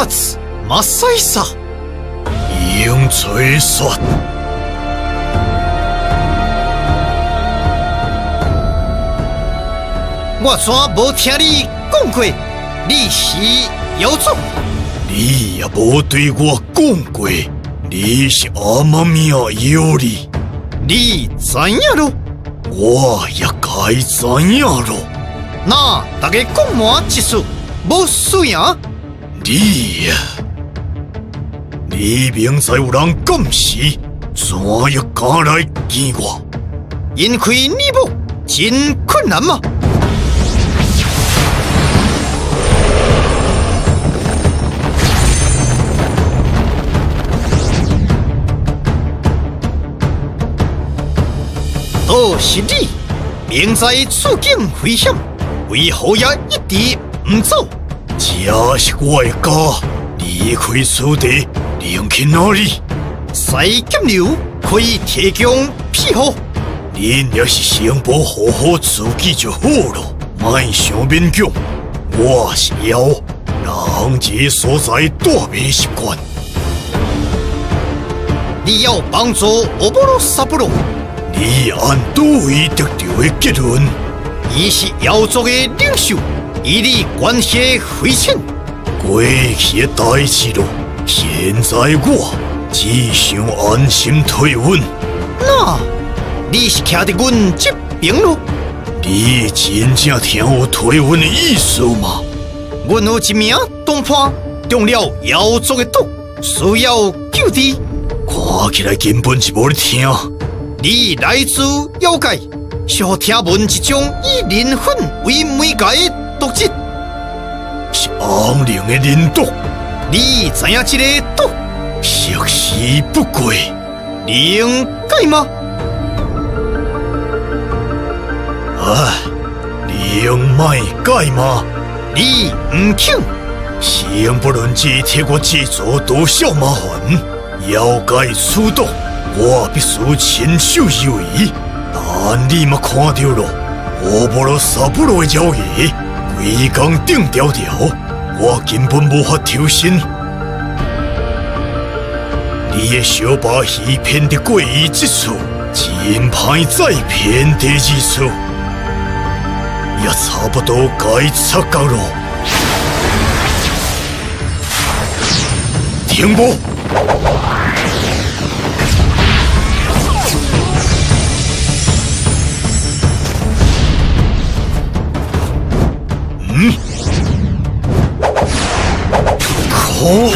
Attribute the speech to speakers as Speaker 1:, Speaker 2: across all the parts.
Speaker 1: 卡子马赛萨，
Speaker 2: 用嘴说。
Speaker 1: 我怎无听你讲过？你是妖族？
Speaker 2: 你也无对我讲过，你是阿妈命妖哩？
Speaker 1: 你怎样咯？
Speaker 2: 我也该怎样咯？
Speaker 1: 那大家讲满一次，无需要。
Speaker 2: 你呀，你明知有人监视，怎又敢来见我？
Speaker 1: 因亏你不真困难吗？都是你，明知处境危险，为何也一直唔走？
Speaker 2: 这是我的家，离开此地，能去哪里？
Speaker 1: 西金流可以提供庇护。
Speaker 2: 你要是先保护好自己就好了，莫想勉强。我是妖，人杰所在多没习惯。
Speaker 1: 你要帮助欧波罗萨布罗。
Speaker 2: 你按多位得到的结论，
Speaker 1: 伊是妖族的领袖，与你关系回信。
Speaker 2: 过去的代志咯，现在我只想安心退稳。
Speaker 1: 那，你是徛在阮这边咯？
Speaker 2: 你真正听我退稳的意思吗？
Speaker 1: 阮有一名同伴中了妖族的毒，需要救治。
Speaker 2: 看起来根本就无咧听。
Speaker 1: 你来自妖界，小听闻一种以磷粉为媒介的毒剂，
Speaker 2: 是亡灵的磷毒。
Speaker 1: 你知影这个毒
Speaker 2: 食死不归，
Speaker 1: 灵解吗？
Speaker 2: 啊，灵卖解吗？
Speaker 1: 你唔肯，
Speaker 2: 先不论这替我制造多少麻烦，妖界出动。我必须亲手修理，但你嘛看到了，我波罗萨布罗的妖孽，规工定条条，我根本无法抽身。你的小把戏骗得过于这处，真歹再骗第二次，也差不多该擦干了。停步！嗯，可恶！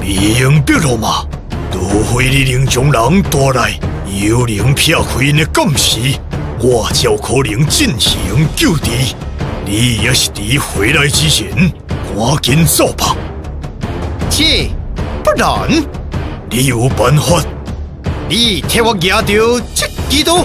Speaker 2: 明白了吗？除非你能将人带来，幽灵撇开的监视，我才有可能进行救治。你也是在回来之前，赶紧走吧。
Speaker 1: 切，不然
Speaker 2: 你有办法？
Speaker 1: 你替我压掉这几刀。